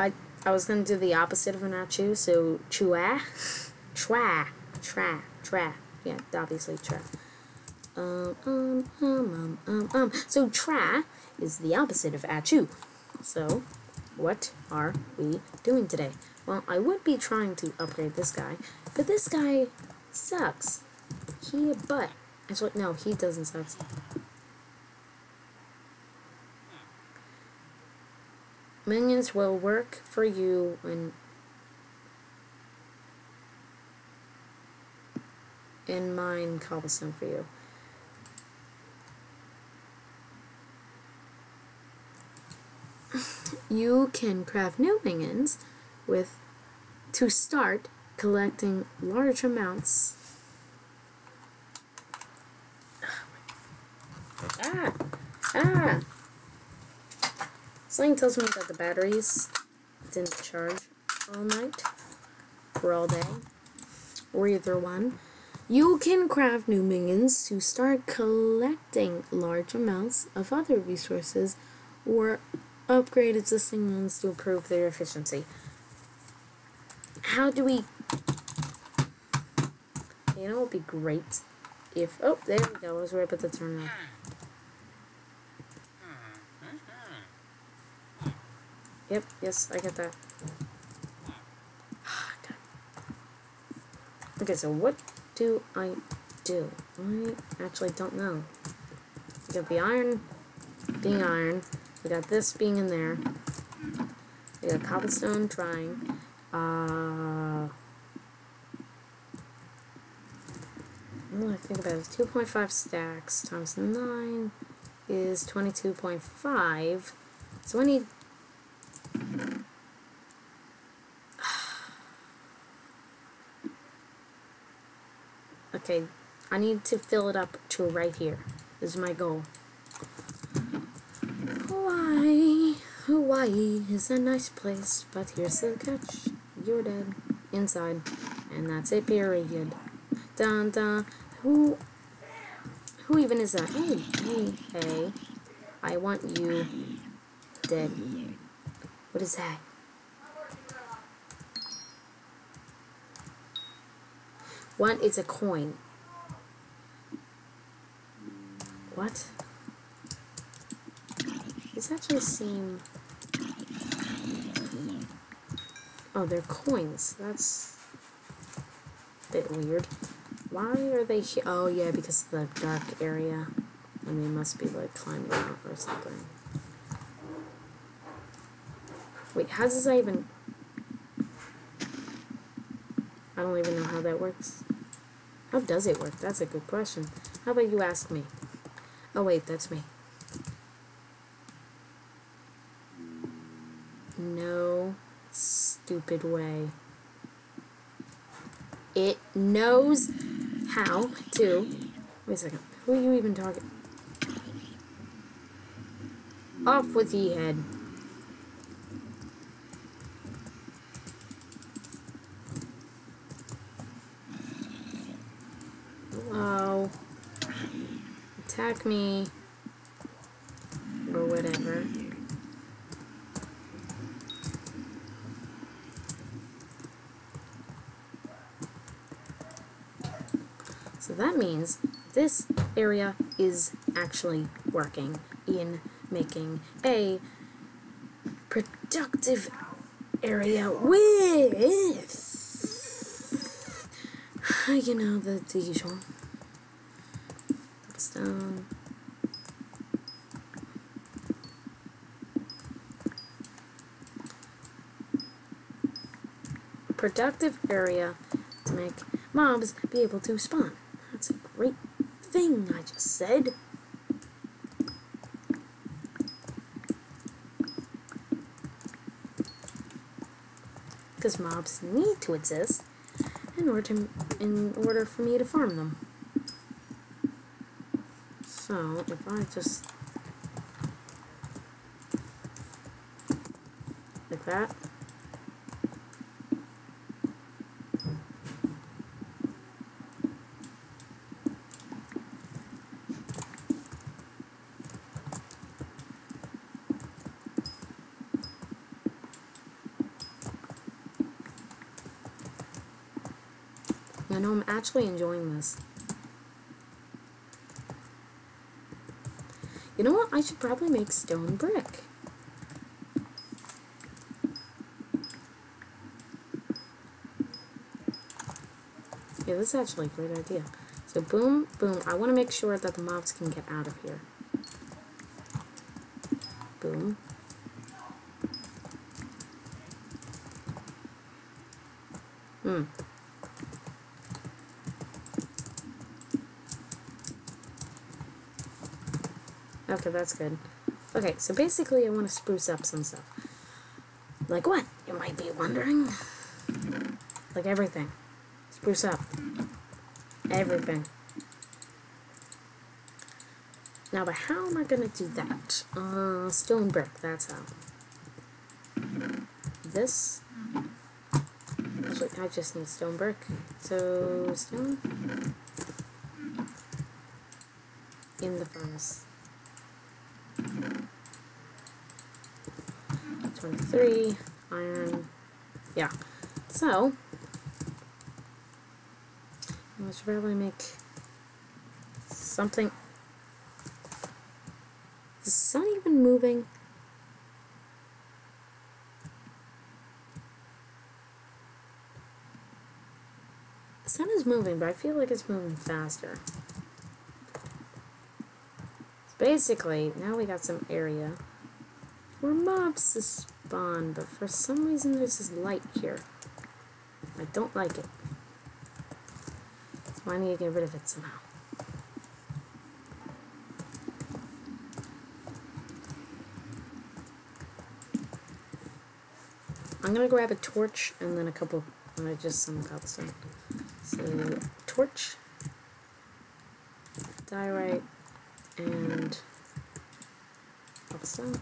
I I was gonna do the opposite of an achu, so chua, tra, tra, tra. Yeah, obviously tra. Um, um, um, um, um, um. So tra is the opposite of achu. So, what are we doing today? Well, I would be trying to upgrade this guy, but this guy sucks. He a butt. Actually, no, he doesn't suck. Minions will work for you when and mine cobblestone for you. You can craft new minions with to start collecting large amounts. Ah! Ah! Sling tells me that the batteries didn't charge all night or all day, or either one. You can craft new minions to start collecting large amounts of other resources or upgrade existing ones to improve their efficiency. How do we... You know what would be great? If... Oh, there we go. I was right at the turn Yep, yes, I get that. okay, so what do I do? I actually don't know. We got the iron being iron. We got this being in there. We got cobblestone trying. Uh, I think about it? 2.5 stacks times 9 is 22.5. So I need Okay, I need to fill it up to right here. This is my goal. Hawaii, Hawaii is a nice place, but here's the catch. You're dead. Inside. And that's it, period. Dun dun. Who, who even is that? Hey, hey, hey. I want you dead. What is that? One is a coin. What? These actually seem... Oh, they're coins. That's a bit weird. Why are they here? Oh, yeah, because of the dark area. And they must be, like, climbing out or something. Wait, how does that even... I don't even know how that works. How does it work? That's a good question. How about you ask me? Oh wait, that's me. No stupid way. It knows how to... Wait a second. Who are you even talking? Off with ye head. Attack me or whatever. So that means this area is actually working in making a productive area with, you know, the, the usual stone. Productive area to make mobs be able to spawn. That's a great thing I just said. Because mobs need to exist in order to, in order for me to farm them. So, if I just... Like that. Know I'm actually enjoying this. You know what? I should probably make stone brick. Yeah, this is actually a great idea. So boom, boom. I want to make sure that the mobs can get out of here. Boom. Okay, that's good. Okay, so basically I want to spruce up some stuff. Like what? You might be wondering. Like everything. Spruce up. Everything. Now, but how am I going to do that? Uh, stone brick, that's how. This. Actually, I just need stone brick. So, stone. In the furnace. 23, iron. Yeah. So, I should probably make something. Is the sun even moving? The sun is moving, but I feel like it's moving faster. So basically, now we got some area for mobs but for some reason there's this light here. I don't like it. So I need to get rid of it somehow. I'm gonna grab a torch and then a couple, uh, just some cobblestone. So, torch, diorite, and cobblestone.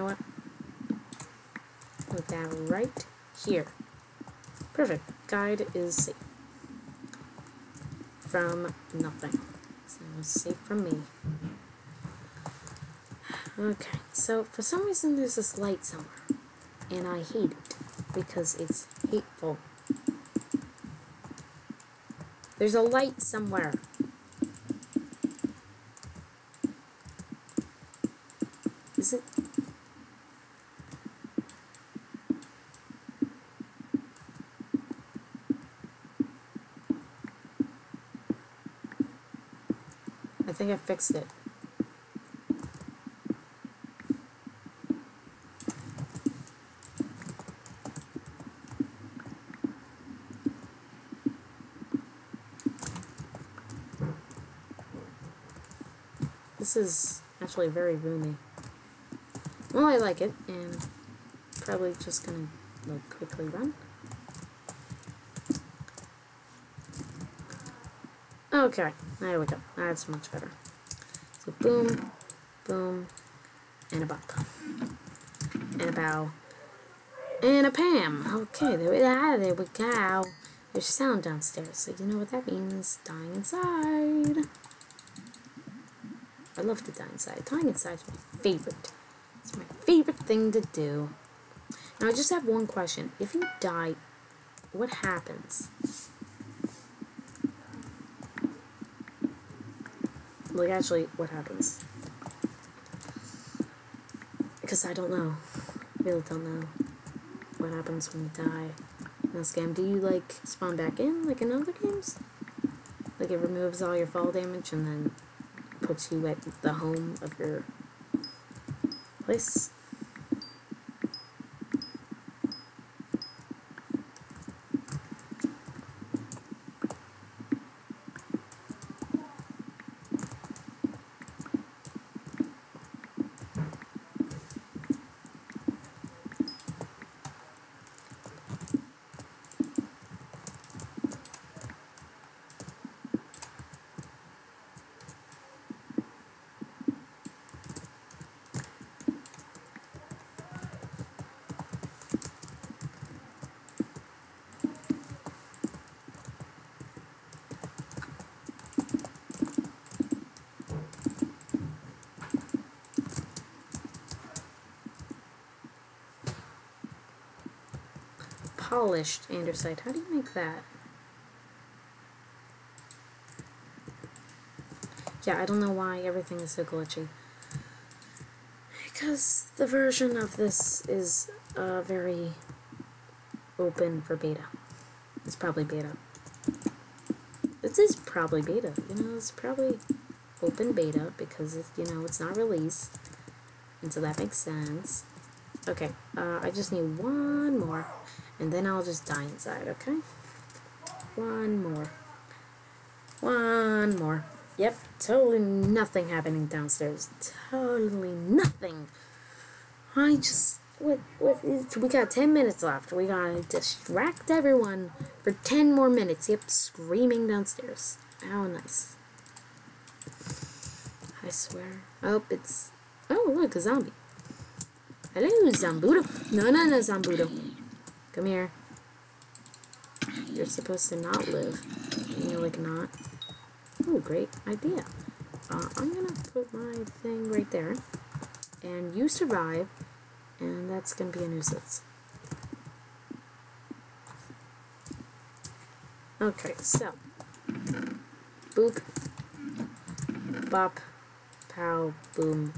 Know what? Put that right here. Perfect. Guide is safe. From nothing. So safe from me. Okay, so for some reason there's this light somewhere. And I hate it because it's hateful. There's a light somewhere. Is it? I think I fixed it. This is actually very roomy. Well, I like it, and probably just gonna like quickly run. Okay, there we go. That's much better. So boom, boom, and a bop, and a bow, and a Pam. Okay, there we, ah, there we go. There's sound downstairs, so you know what that means. Dying inside. I love to die inside. Dying inside is my favorite. It's my favorite thing to do. Now, I just have one question. If you die, what happens? Like, actually, what happens? Because I don't know. I really don't know what happens when you die in this game. Do you, like, spawn back in, like in other games? Like, it removes all your fall damage and then puts you at the home of your place. Polished andesite. How do you make that? Yeah, I don't know why everything is so glitchy. Because the version of this is uh, very open for beta. It's probably beta. This is probably beta. You know, it's probably open beta because, you know, it's not released. And so that makes sense. Okay, uh, I just need one more. And then I'll just die inside, okay? One more. One more. Yep, totally nothing happening downstairs. Totally nothing. I just what what is we got 10 minutes left. We gotta distract everyone for 10 more minutes. Yep, screaming downstairs. How nice. I swear. Oh, it's Oh, look, a zombie. Hello, Zambudo. No, no, no, Zambudo. Come here. You're supposed to not live. And you're like not. Oh, great idea. Uh, I'm gonna put my thing right there. And you survive and that's going to be a nuisance. Okay, so, boop, bop, pow, boom.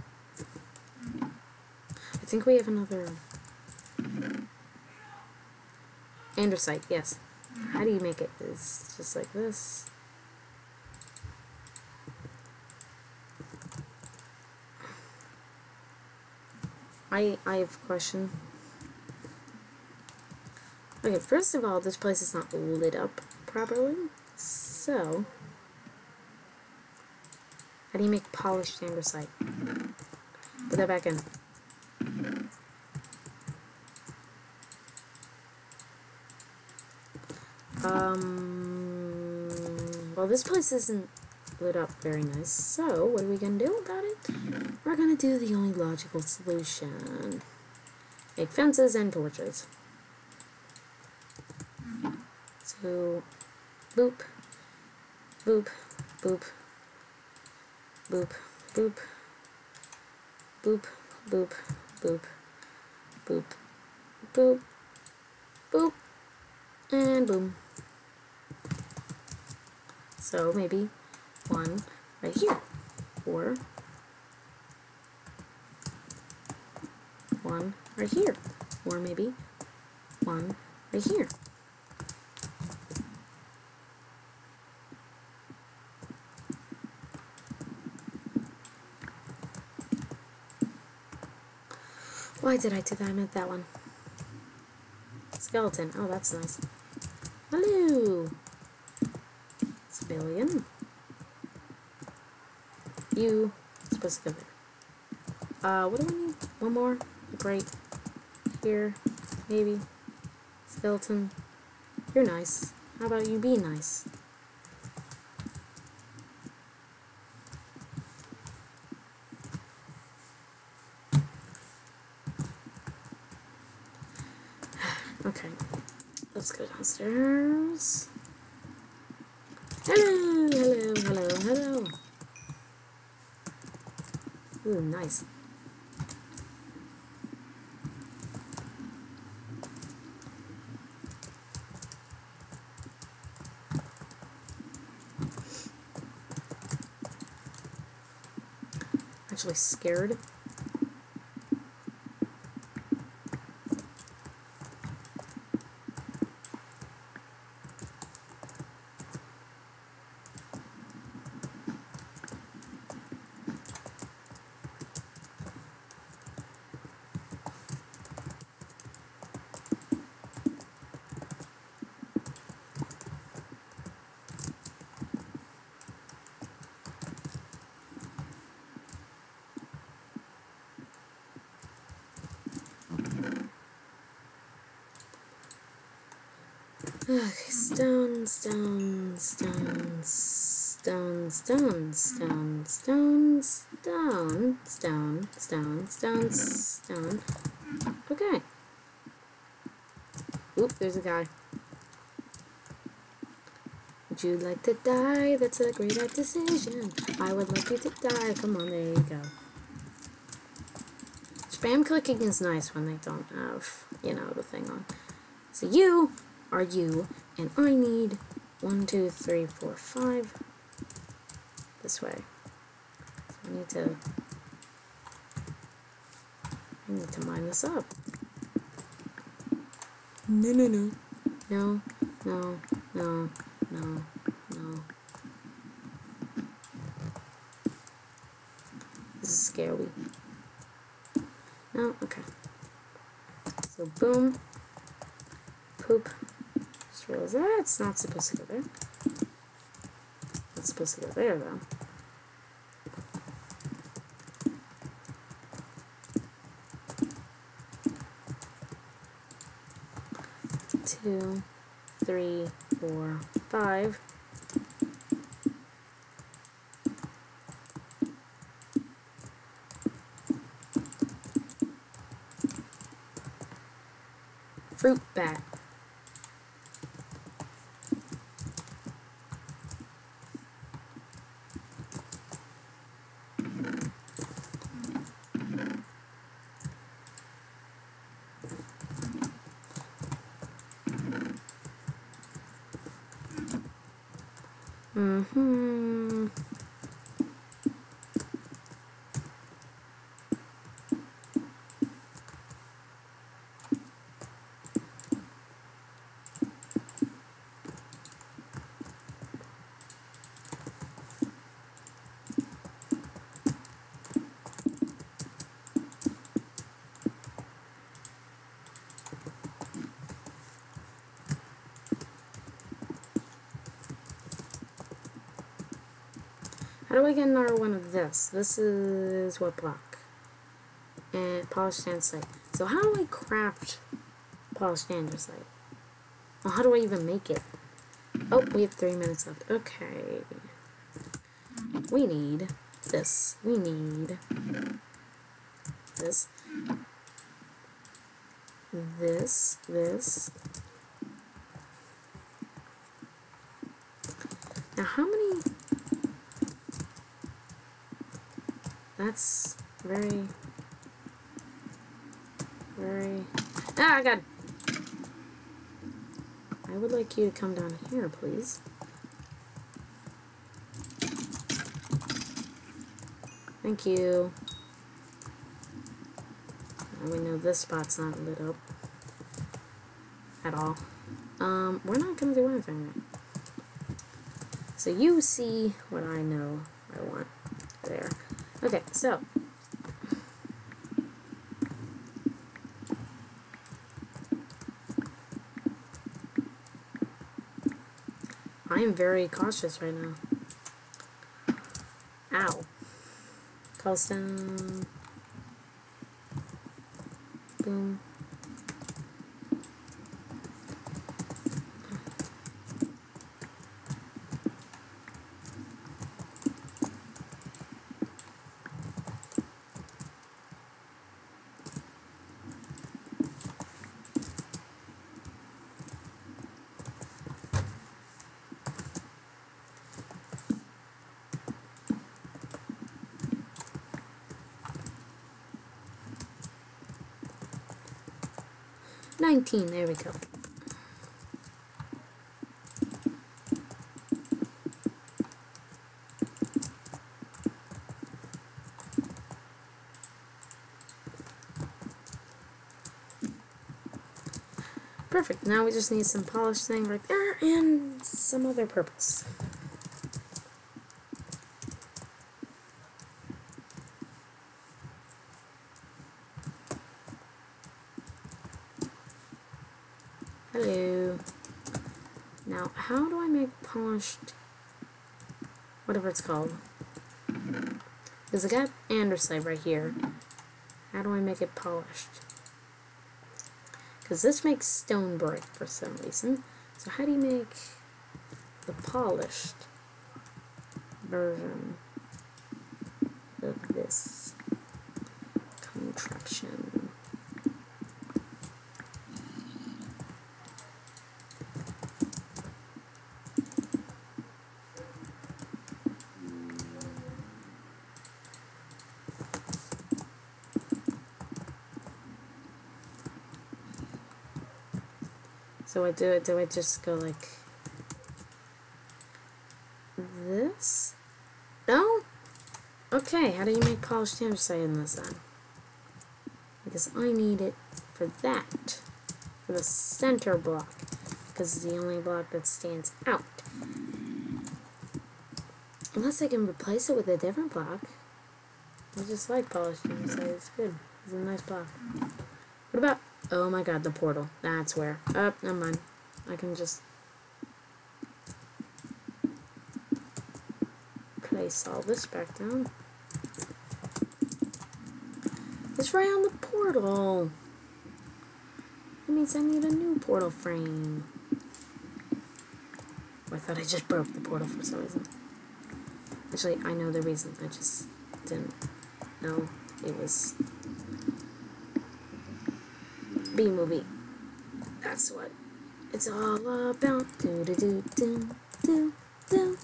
I think we have another andesite, yes. How do you make it? It's just like this. I I have a question. Okay, first of all, this place is not lit up properly. So, how do you make polished andesite? Put that back in. Well, this place isn't lit up very nice. So, what are we going to do about it? We're going to do the only logical solution. Make fences and torches. So, boop, boop, boop, boop, boop, boop, boop, boop, boop, boop, boop, and boom. So maybe one right here. Or one right here. Or maybe one right here. Why did I do that? I meant that one. Skeleton. Oh, that's nice. Hello! Civilian. You supposed to go there. Uh, what do we need? One more? Right here, maybe. Skeleton. You're nice. How about you be nice? okay. Let's go downstairs. Hello, hello, hello, hello. Ooh, nice. Actually scared. Okay, stone, stone, stone, stone, stone, stone, stone, stone, stone, stone, stone, stone. Okay. Oop, there's a guy. Would you like to die? That's a great decision. I would like you to die. Come on, there you go. Spam clicking is nice when they don't have, you know, the thing on. So you are you, and I need one, two, three, four, five. This way. So I need to. I need to mine this up. No, no, no. No, no, no, no, no. This is scary. No, okay. So boom, poop. Realized it's not supposed to go there. It's supposed to go there though. Two, three, four, five. Fruit bat. How do I get another one of this? This is what block? And polished andesite. So how do I craft polished andesite? Well, how do I even make it? Oh, we have three minutes left. Okay. We need this. We need this. This. This. Now, how many... That's very, very... Ah, I got... I would like you to come down here, please. Thank you. We know this spot's not lit up. At all. Um, we're not gonna do anything. So you see what I know. Okay, so. I am very cautious right now. Ow. Cobblestone. Boom. Nineteen, there we go. Perfect. Now we just need some polished thing right there and some other purpose. Hello. Now, how do I make whatever it's called? Because I got andesite right here. How do I make it polished? Because this makes stone brick for some reason. So how do you make the polished version of this contraption? So I do it. Do I just go like this? No. Okay. How do you make polished andesite in this then? Because I need it for that, for the center block, because it's the only block that stands out. Unless I can replace it with a different block. I just like polished andesite. It's good. It's a nice block. What about... Oh my god, the portal. That's where. Oh, never mind. I can just... Place all this back down. It's right on the portal. That means I need a new portal frame. Oh, I thought I just broke the portal for some reason. Actually, I know the reason. I just didn't know it was B movie. That's what it's all about. Do do do do do do.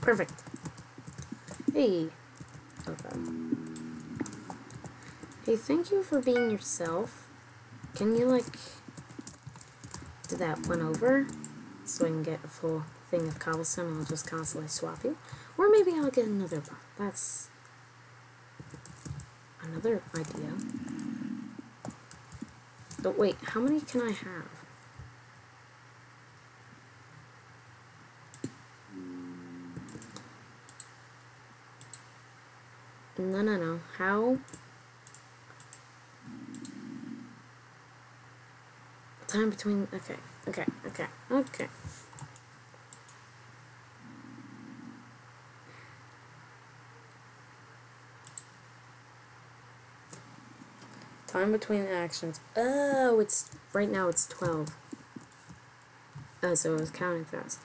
Perfect. Hey. Thank you for being yourself. Can you, like, do that one over? So I can get a full thing of cobblestone and I'll just constantly swap you. Or maybe I'll get another block. That's another idea. But wait, how many can I have? No, no, no. How? Time between. Okay, okay, okay, okay. Time between actions. Oh, it's right now. It's twelve. Oh, so it was counting fast.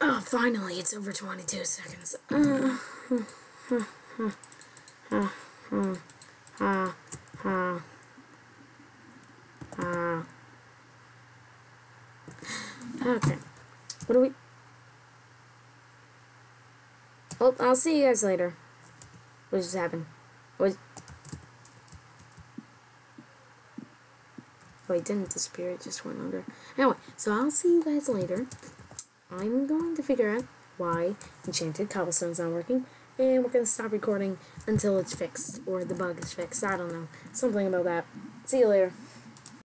Oh, finally, it's over twenty-two seconds. Uh, hmm, hmm, hmm, Okay. What do we... Oh, I'll see you guys later. What just happened? What... Oh, it didn't disappear. It just went under. Anyway, so I'll see you guys later. I'm going to figure out why Enchanted Cobblestone's not working. And we're going to stop recording until it's fixed. Or the bug is fixed. I don't know. Something about that. See you later.